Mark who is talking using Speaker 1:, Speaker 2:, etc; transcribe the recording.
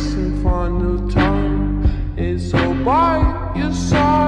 Speaker 1: dancing for a new time. It's all by your side.